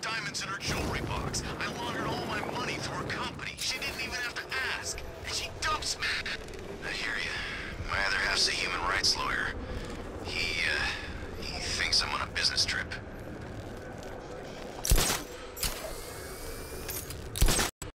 diamonds in her jewelry box. I laundered all my money through her company. She didn't even have to ask. And she dumps me. I hear you. My other half's a human rights lawyer. He, uh, he thinks I'm on a business trip.